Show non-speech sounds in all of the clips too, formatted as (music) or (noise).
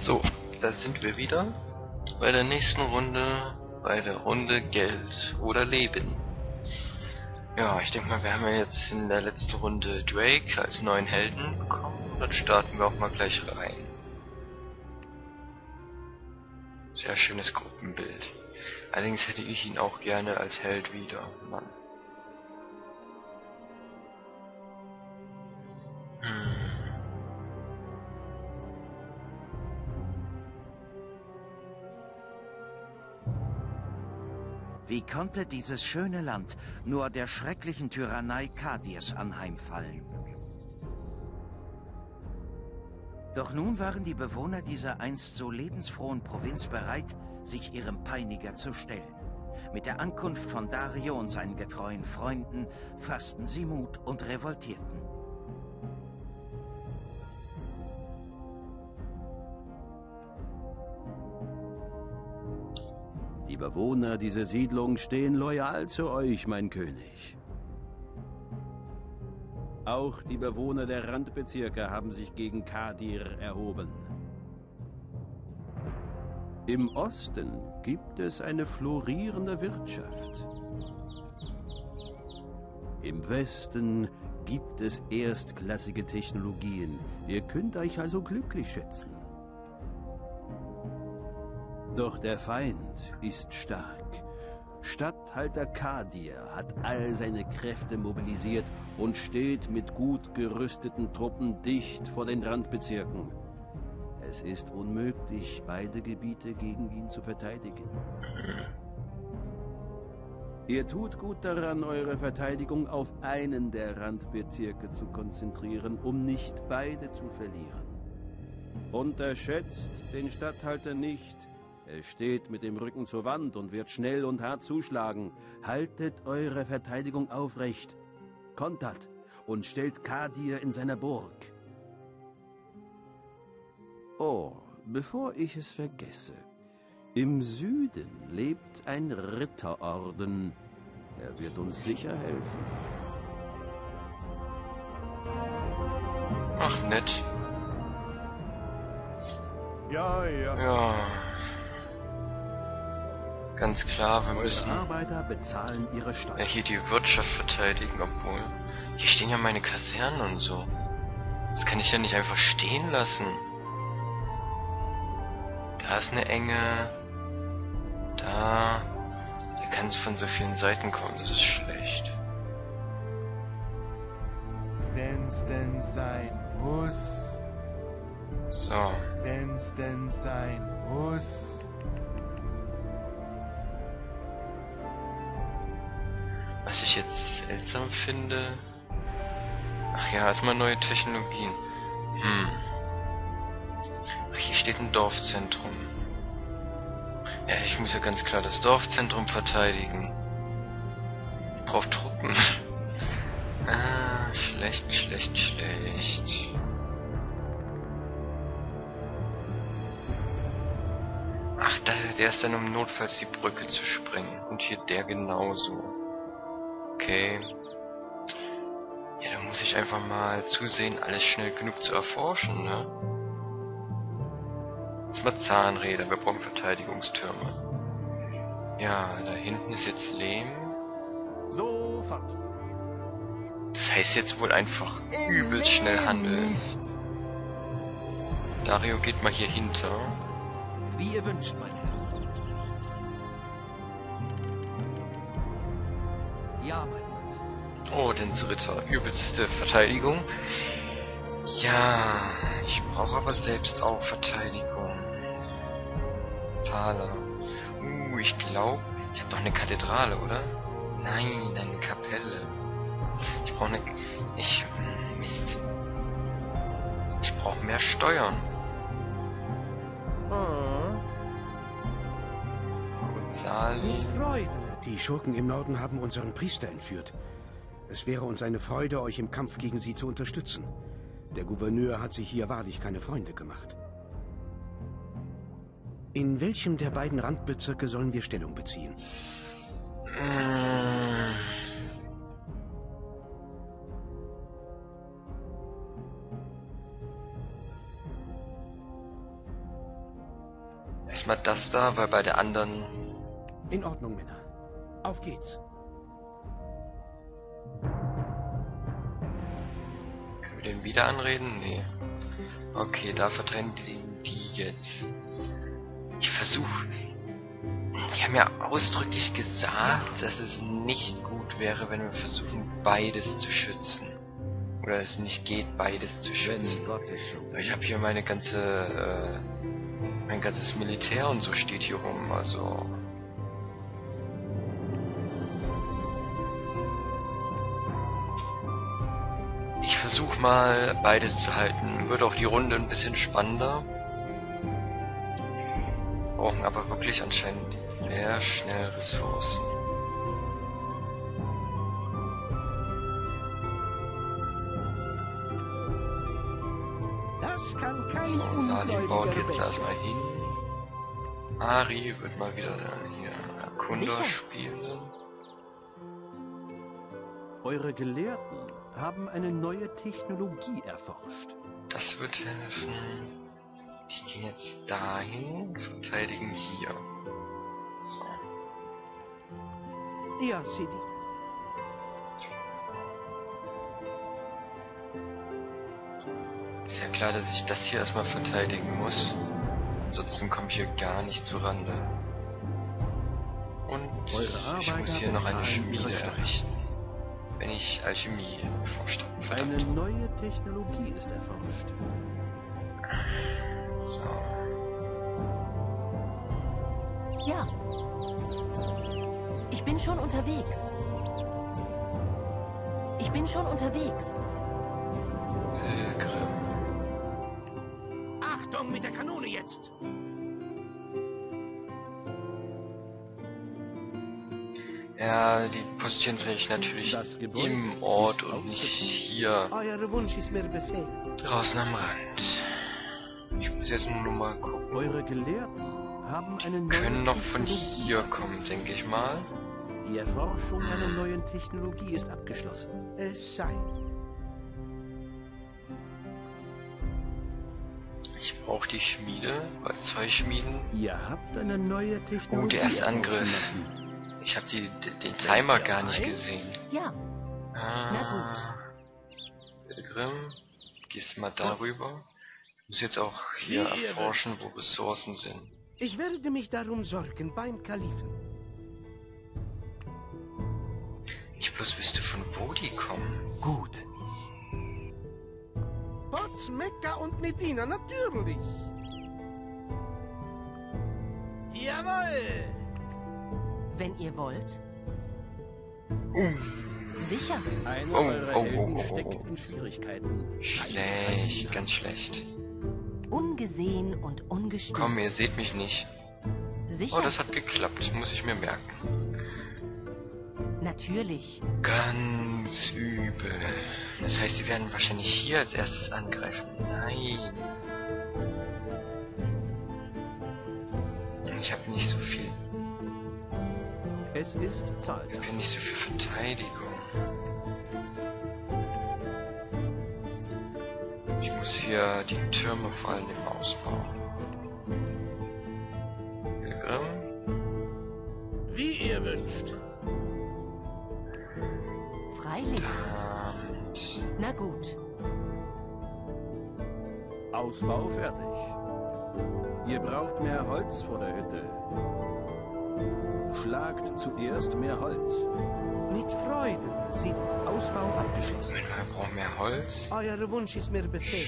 So, da sind wir wieder bei der nächsten Runde, bei der Runde Geld oder Leben. Ja, ich denke mal, wir haben ja jetzt in der letzten Runde Drake als neuen Helden bekommen. Dann starten wir auch mal gleich rein. Sehr schönes Gruppenbild. Allerdings hätte ich ihn auch gerne als Held wieder. Mann. Hm. Wie konnte dieses schöne Land nur der schrecklichen Tyrannei Kadirs anheimfallen? Doch nun waren die Bewohner dieser einst so lebensfrohen Provinz bereit, sich ihrem Peiniger zu stellen. Mit der Ankunft von Dario und seinen getreuen Freunden fassten sie Mut und revoltierten. Bewohner dieser Siedlung stehen loyal zu euch, mein König. Auch die Bewohner der Randbezirke haben sich gegen Kadir erhoben. Im Osten gibt es eine florierende Wirtschaft. Im Westen gibt es erstklassige Technologien. Ihr könnt euch also glücklich schätzen. Doch der Feind ist stark. Statthalter Kadir hat all seine Kräfte mobilisiert und steht mit gut gerüsteten Truppen dicht vor den Randbezirken. Es ist unmöglich, beide Gebiete gegen ihn zu verteidigen. Ihr tut gut daran, eure Verteidigung auf einen der Randbezirke zu konzentrieren, um nicht beide zu verlieren. Unterschätzt den Statthalter nicht. Er steht mit dem Rücken zur Wand und wird schnell und hart zuschlagen. Haltet eure Verteidigung aufrecht. Kontert und stellt Kadir in seiner Burg. Oh, bevor ich es vergesse. Im Süden lebt ein Ritterorden. Er wird uns sicher helfen. Ach, nett. Ja, ja. Ja. Ganz klar, wir müssen Arbeiter bezahlen ihre ja hier die Wirtschaft verteidigen, obwohl... Hier stehen ja meine Kasernen und so. Das kann ich ja nicht einfach stehen lassen. Da ist eine Enge. Da. Hier kann es von so vielen Seiten kommen, das ist schlecht. Wenn's denn sein muss, So. wenn's denn sein muss. Was ich jetzt seltsam finde... Ach ja, erstmal neue Technologien. Hm. Ach, hier steht ein Dorfzentrum. Ja, ich muss ja ganz klar das Dorfzentrum verteidigen. Ich brauch Truppen. (laughs) ah, schlecht, schlecht, schlecht. Ach, der ist dann um notfalls die Brücke zu sprengen. Und hier der genauso. Okay. Ja, da muss ich einfach mal zusehen, alles schnell genug zu erforschen, ne? Jetzt mal Zahnräder, wir brauchen Verteidigungstürme. Ja, da hinten ist jetzt Lehm. Sofort. Das heißt jetzt wohl einfach übelst schnell handeln. Dario geht mal hier hinter. Wie ihr wünscht, mein Herr. Ja, mein Lord. Oh, den Ritter. Übelste Verteidigung. Ja, ich brauche aber selbst auch Verteidigung. Taler. Uh, ich glaube, ich habe doch eine Kathedrale, oder? Nein, eine Kapelle. Ich brauche eine... Ich... Mist. Ich brauche mehr Steuern. Gonzali. Freude. Die Schurken im Norden haben unseren Priester entführt. Es wäre uns eine Freude, euch im Kampf gegen sie zu unterstützen. Der Gouverneur hat sich hier wahrlich keine Freunde gemacht. In welchem der beiden Randbezirke sollen wir Stellung beziehen? Erstmal das da, weil bei der anderen... In Ordnung, Männer. Auf geht's. Können wir den wieder anreden? Nee. Okay, da verdrängen die, die jetzt. Ich versuche... Die haben ja ausdrücklich gesagt, dass es nicht gut wäre, wenn wir versuchen, beides zu schützen. Oder es nicht geht, beides zu schützen. Ich habe hier meine ganze, äh, mein ganzes Militär und so steht hier rum, also. Versuche mal beides zu halten. Wird auch die Runde ein bisschen spannender. Brauchen aber wirklich anscheinend sehr schnell Ressourcen. Das kann kein So, Salim baut jetzt besser. erstmal hin. Ari wird mal wieder hier Erkunder spielen. Eure Gelehrten haben eine neue Technologie erforscht. Das wird helfen. Die gehen jetzt dahin, verteidigen hier. So. Ja, Sidi. Ist ja klar, dass ich das hier erstmal verteidigen muss. Ansonsten komme ich hier gar nicht zu Rande. Und Eure ich muss hier noch eine Schmiede errichten. Wenn ich Alchemie forschte. Eine Verdammt. neue Technologie ist erforscht. So. Ja. Ich bin schon unterwegs. Ich bin schon unterwegs. Pilgrim. Achtung mit der Kanone jetzt! Ja, die postieren vielleicht natürlich Das Gebäude im Ort und nicht hier draußen am Rand. Ich muss jetzt nur mal gucken. Eure Gelehrten haben eine neue Können noch von hier kommen, denke ich mal. Die Erforschung einer neuen Technologie ist abgeschlossen. Es sei. Ich brauche die Schmiede, weil zwei Schmieden. Ihr habt eine neue Technologie Oh, der erste erforschen Angriff. Ich habe den Timer gar nicht gesehen. Ja, Ah, Na gut. Pilgrim, gehst mal darüber. Ich muss jetzt auch hier Wie erforschen, wo Ressourcen sind. Ich werde mich darum sorgen beim Kalifen. Ich bloß wüsste, von wo die kommen. Gut. Potz, Mekka und Medina, natürlich. Jawohl! Wenn ihr wollt. Sicher. Einer Oh, eurer oh, Helden oh, oh, steckt oh. in Schwierigkeiten. Schlecht, ganz schlecht. Ungesehen und ungestört. Komm, ihr seht mich nicht. Sicher. Oh, das hat geklappt, muss ich mir merken. Natürlich. Ganz übel. Das heißt, sie werden wahrscheinlich hier als erstes angreifen. Nein. Ich habe nicht so viel. Es ist Ich Zahltag. habe nicht so viel Verteidigung. Ich muss hier die Türme vor allem ausbauen. Pilgrim? Wie ihr wünscht. Freilich. Und Na gut. Ausbau fertig. Ihr braucht mehr Holz vor der Hütte. Schlagt zuerst mehr Holz. Mit Freude, Sidi. Ausbau abgeschlossen. wir brauchen mehr Holz. Euer Wunsch ist mir Befehl.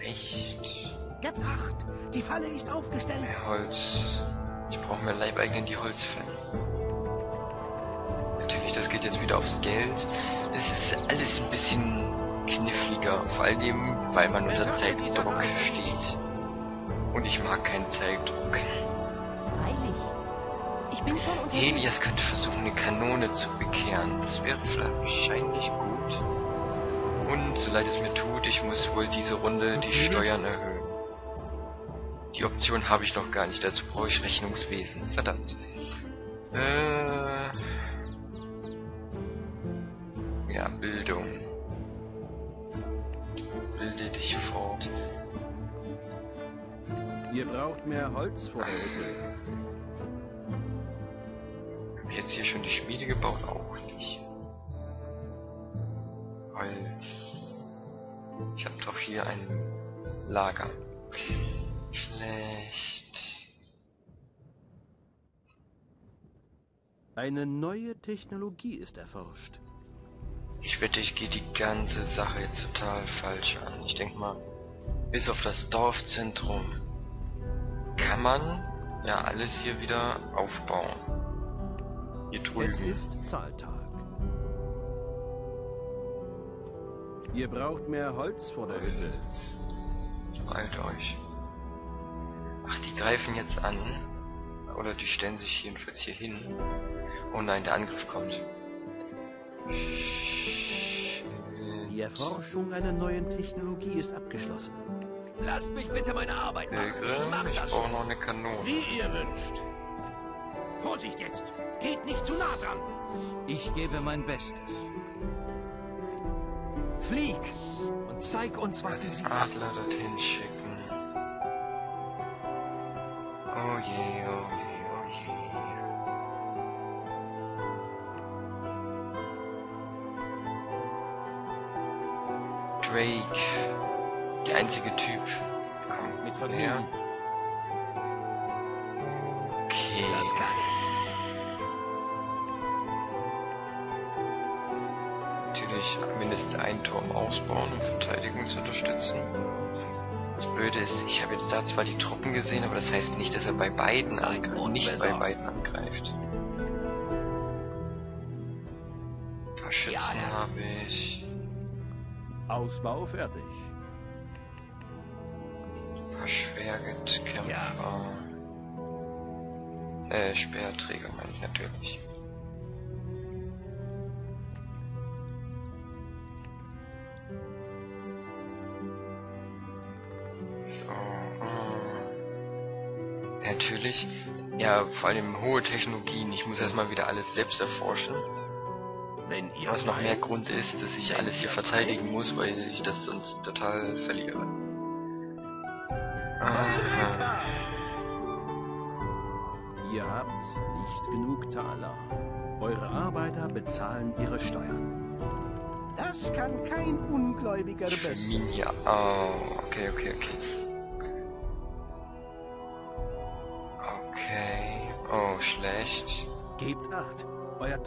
Echt? Gebracht! Die Falle ist aufgestellt. Mehr Holz. Ich brauche mehr Leibeigenen, die Holz fällen. Natürlich, das geht jetzt wieder aufs Geld. Es ist alles ein bisschen kniffliger. Vor allem, weil man unter Zeitdruck steht. Und ich mag keinen Zeitdruck. Ich bin schon unterwegs. Helias könnte versuchen, eine Kanone zu bekehren. Das wäre wahrscheinlich gut. Und, so leid es mir tut, ich muss wohl diese Runde die Steuern erhöhen. Die Option habe ich noch gar nicht, dazu brauche ich Rechnungswesen. Verdammt. Äh... Ja, Bildung. Bilde dich fort. Ihr braucht mehr Holz vor der Hütte. Jetzt hier schon die Schmiede gebaut? Auch nicht. Holz. Ich habe doch hier ein Lager. Schlecht. Eine neue Technologie ist erforscht. Ich wette, ich gehe die ganze Sache jetzt total falsch an. Ich denk mal, bis auf das Dorfzentrum kann man ja alles hier wieder aufbauen. Hier Es drüben. ist Zahltag. Ihr braucht mehr Holz vor der Hütte. Beeilt euch. Ach, die greifen jetzt an. Oder die stellen sich jedenfalls hier hin. Oh nein, der Angriff kommt. Die Erforschung einer neuen Technologie ist abgeschlossen. Lasst mich bitte meine Arbeit machen. Pilgrim, ich brauche noch eine Kanone. Wie ihr wünscht. Vorsicht jetzt! Geht nicht zu nah dran! Ich gebe mein Bestes. Flieg und zeig uns, was du siehst. Adler dorthin schicken. Oh je, oh je, oh je. Drake. Der einzige Typ. Komm, Mit her. Vergnügen. Okay. Mindestens ein Turm ausbauen, um Verteidigung zu unterstützen. Das Blöde ist, ich habe jetzt da zwar die Truppen gesehen, aber das heißt nicht, dass er bei beiden angreift, nicht bei unbesorgt. beiden angreift. Ein paar Schützen Ja, ja. habe ich, Ausbau fertig. ein paar Schwertkämpfer. Äh, Speerträger meine ich natürlich. Ja, vor allem hohe Technologien. Ich muss erstmal wieder alles selbst erforschen. Wenn ihr Was noch mehr Grund ist, dass ich alles hier verteidigen muss, weil ich das sonst total verliere. Aha. Ihr habt nicht genug Taler. Eure Arbeiter bezahlen ihre Steuern. Das kann kein Ungläubiger besser. Minja. Oh, okay, okay, okay. Schlecht. Gebt acht. Euer